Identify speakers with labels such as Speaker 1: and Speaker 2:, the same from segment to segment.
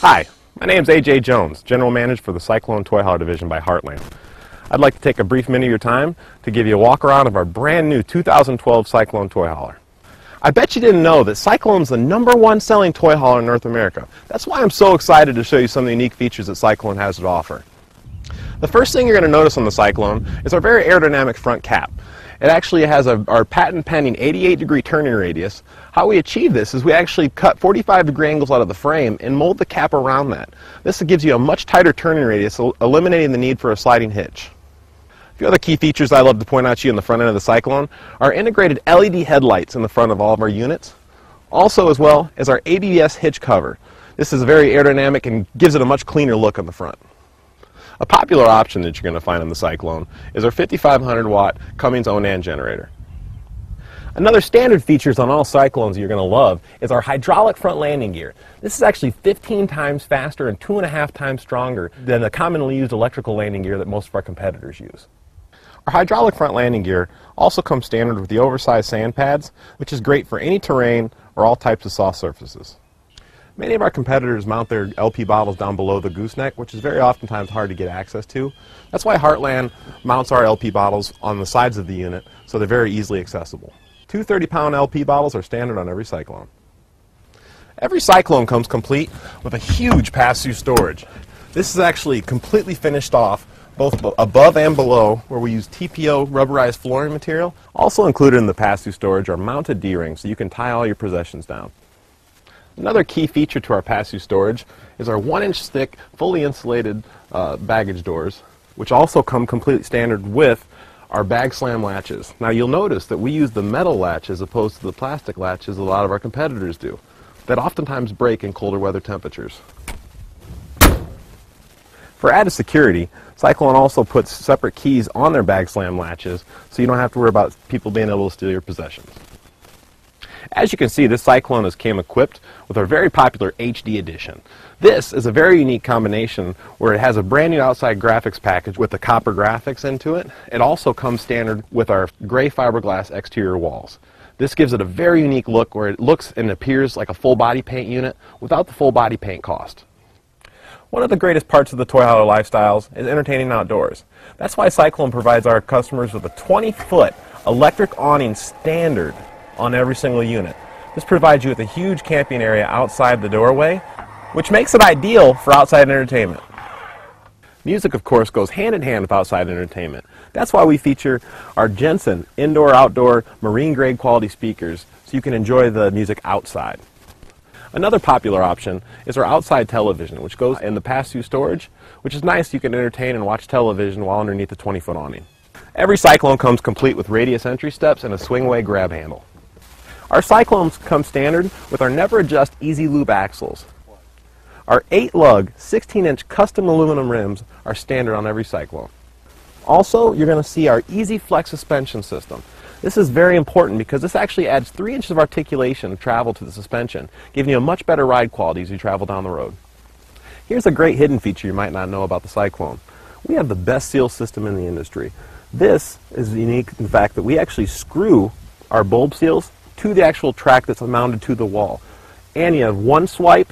Speaker 1: Hi, my name is AJ Jones, General Manager for the Cyclone Toy Hauler Division by Heartland. I'd like to take a brief minute of your time to give you a walk around of our brand new 2012 Cyclone Toy Hauler. I bet you didn't know that Cyclone's the number one selling toy hauler in North America. That's why I'm so excited to show you some of the unique features that Cyclone has to offer. The first thing you're going to notice on the Cyclone is our very aerodynamic front cap. It actually has a, our patent pending 88 degree turning radius. How we achieve this is we actually cut 45 degree angles out of the frame and mold the cap around that. This gives you a much tighter turning radius, eliminating the need for a sliding hitch. A few other key features I love to point out to you in the front end of the Cyclone are integrated LED headlights in the front of all of our units. Also as well as our ABS hitch cover. This is very aerodynamic and gives it a much cleaner look on the front. A popular option that you're going to find on the Cyclone is our 5500 watt Cummins Onan generator. Another standard features on all Cyclones you're going to love is our hydraulic front landing gear. This is actually 15 times faster and two and a half times stronger than the commonly used electrical landing gear that most of our competitors use. Our hydraulic front landing gear also comes standard with the oversized sand pads, which is great for any terrain or all types of soft surfaces. Many of our competitors mount their LP bottles down below the gooseneck, which is very oftentimes hard to get access to. That's why Heartland mounts our LP bottles on the sides of the unit, so they're very easily accessible. Two 30-pound LP bottles are standard on every Cyclone. Every Cyclone comes complete with a huge pass-through storage. This is actually completely finished off both above and below where we use TPO rubberized flooring material. Also included in the pass-through storage are mounted D-rings so you can tie all your possessions down. Another key feature to our pass-through storage is our one-inch thick, fully insulated uh, baggage doors, which also come completely standard with our bag slam latches. Now you'll notice that we use the metal latch as opposed to the plastic latches a lot of our competitors do, that oftentimes break in colder weather temperatures. For added security, Cyclone also puts separate keys on their bag slam latches so you don't have to worry about people being able to steal your possessions. As you can see, this Cyclone has came equipped with our very popular HD edition. This is a very unique combination where it has a brand new outside graphics package with the copper graphics into it. It also comes standard with our gray fiberglass exterior walls. This gives it a very unique look where it looks and appears like a full body paint unit without the full body paint cost. One of the greatest parts of the toy hauler lifestyles is entertaining outdoors. That's why Cyclone provides our customers with a 20-foot electric awning standard on every single unit. This provides you with a huge camping area outside the doorway, which makes it ideal for outside entertainment. Music, of course, goes hand in hand with outside entertainment. That's why we feature our Jensen indoor-outdoor marine-grade quality speakers so you can enjoy the music outside. Another popular option is our outside television, which goes in the pass-through storage, which is nice. You can entertain and watch television while underneath the 20-foot awning. Every Cyclone comes complete with radius entry steps and a swing-away grab handle. Our Cyclones come standard with our Never Adjust Easy Lube axles. Our 8-lug, 16-inch custom aluminum rims are standard on every Cyclone. Also, you're going to see our Easy Flex suspension system. This is very important because this actually adds 3 inches of articulation of travel to the suspension, giving you a much better ride quality as you travel down the road. Here's a great hidden feature you might not know about the Cyclone. We have the best seal system in the industry. This is unique in the fact that we actually screw our bulb seals to the actual track that's mounted to the wall. And you have one swipe,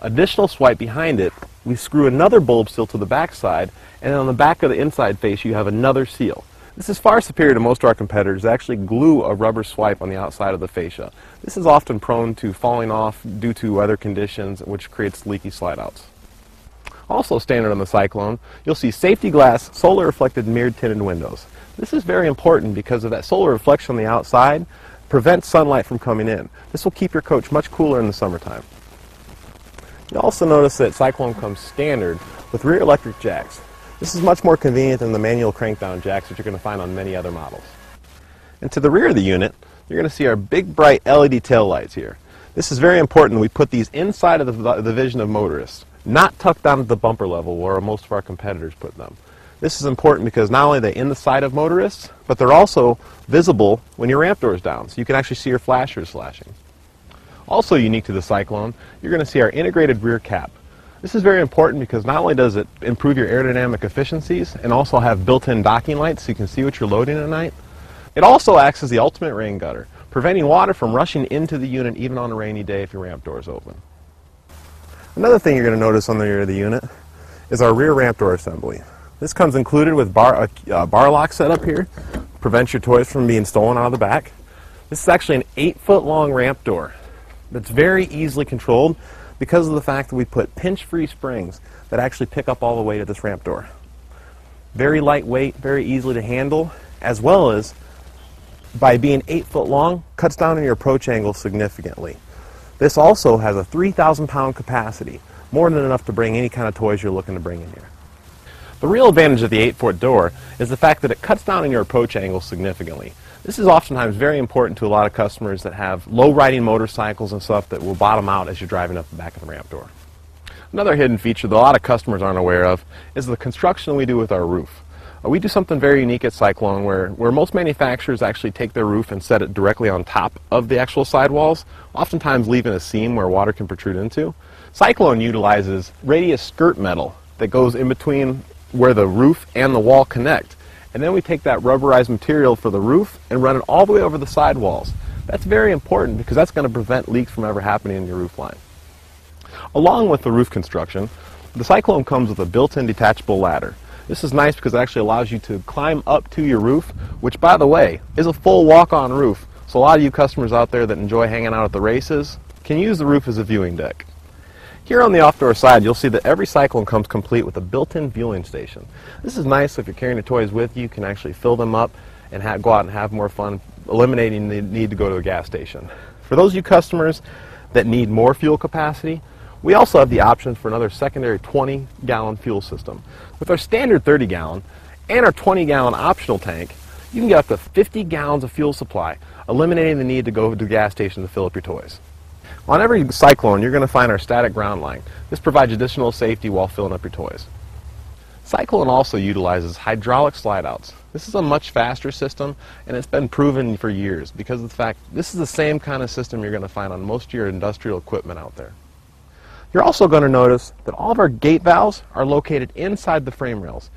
Speaker 1: additional swipe behind it. We screw another bulb seal to the back side, and on the back of the inside face you have another seal. This is far superior to most of our competitors actually glue a rubber swipe on the outside of the fascia. This is often prone to falling off due to weather conditions, which creates leaky slideouts. Also standard on the Cyclone, you'll see safety glass, solar reflected mirrored tinted windows. This is very important because of that solar reflection on the outside prevents sunlight from coming in. This will keep your coach much cooler in the summertime. You'll also notice that Cyclone comes standard with rear electric jacks. This is much more convenient than the manual crankdown jacks that you're going to find on many other models. And to the rear of the unit, you're going to see our big bright LED tail lights here. This is very important. We put these inside of the, the vision of motorists, not tucked down at the bumper level where most of our competitors put them. This is important because not only are they in the sight of motorists, but they're also visible when your ramp door is down, so you can actually see your flashers flashing. Also unique to the Cyclone, you're going to see our integrated rear cap. This is very important because not only does it improve your aerodynamic efficiencies and also have built-in docking lights so you can see what you're loading at night, it also acts as the ultimate rain gutter, preventing water from rushing into the unit even on a rainy day if your ramp door is open. Another thing you're going to notice on the rear of the unit is our rear ramp door assembly. This comes included with bar, a uh, bar lock setup here, prevents your toys from being stolen out of the back. This is actually an 8 foot long ramp door that's very easily controlled because of the fact that we put pinch free springs that actually pick up all the weight of this ramp door. Very lightweight, very easily to handle, as well as by being 8 foot long, cuts down on your approach angle significantly. This also has a 3,000 pound capacity, more than enough to bring any kind of toys you're looking to bring in here. The real advantage of the 8 foot door is the fact that it cuts down on your approach angle significantly. This is oftentimes very important to a lot of customers that have low riding motorcycles and stuff that will bottom out as you're driving up the back of the ramp door. Another hidden feature that a lot of customers aren't aware of is the construction we do with our roof. Uh, we do something very unique at Cyclone where, where most manufacturers actually take their roof and set it directly on top of the actual sidewalls, oftentimes leaving a seam where water can protrude into. Cyclone utilizes radius skirt metal that goes in between where the roof and the wall connect. And then we take that rubberized material for the roof and run it all the way over the sidewalls. That's very important because that's going to prevent leaks from ever happening in your roof line. Along with the roof construction, the Cyclone comes with a built-in detachable ladder. This is nice because it actually allows you to climb up to your roof, which by the way, is a full walk-on roof. So a lot of you customers out there that enjoy hanging out at the races can use the roof as a viewing deck. Here on the off-door side, you'll see that every Cyclone comes complete with a built-in fueling station. This is nice if you're carrying your toys with you, you can actually fill them up and go out and have more fun, eliminating the need to go to a gas station. For those of you customers that need more fuel capacity, we also have the option for another secondary 20 gallon fuel system. With our standard 30 gallon and our 20 gallon optional tank, you can get up to 50 gallons of fuel supply, eliminating the need to go to the gas station to fill up your toys. On every Cyclone, you're going to find our static ground line. This provides additional safety while filling up your toys. Cyclone also utilizes hydraulic slide outs. This is a much faster system and it's been proven for years because of the fact this is the same kind of system you're going to find on most of your industrial equipment out there. You're also going to notice that all of our gate valves are located inside the frame rails.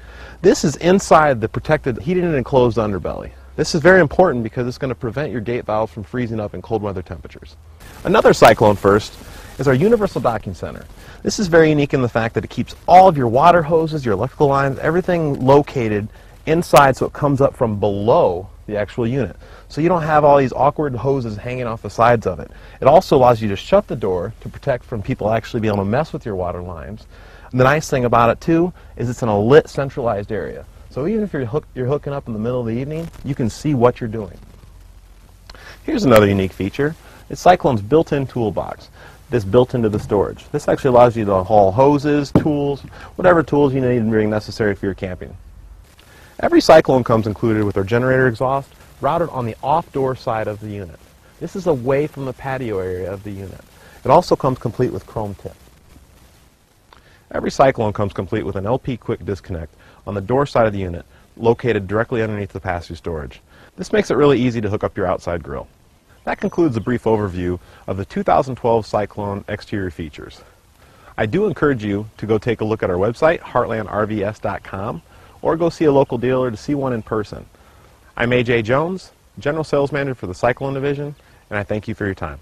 Speaker 1: This is inside the protected heated and enclosed underbelly. This is very important because it's going to prevent your gate valves from freezing up in cold weather temperatures. Another Cyclone first is our universal docking center. This is very unique in the fact that it keeps all of your water hoses, your electrical lines, everything located inside so it comes up from below the actual unit. So you don't have all these awkward hoses hanging off the sides of it. It also allows you to shut the door to protect from people actually being able to mess with your water lines. And the nice thing about it too is it's in a lit centralized area. So even if you're, hook, you're hooking up in the middle of the evening, you can see what you're doing. Here's another unique feature. It's Cyclone's built-in toolbox. This built into the storage. This actually allows you to haul hoses, tools, whatever tools you need and bring necessary for your camping. Every Cyclone comes included with our generator exhaust routed on the off-door side of the unit. This is away from the patio area of the unit. It also comes complete with chrome tip. Every Cyclone comes complete with an LP quick disconnect on the door side of the unit, located directly underneath the pass-through storage. This makes it really easy to hook up your outside grill. That concludes a brief overview of the 2012 Cyclone exterior features. I do encourage you to go take a look at our website, heartlandrvs.com, or go see a local dealer to see one in person. I'm AJ Jones, General Sales Manager for the Cyclone Division, and I thank you for your time.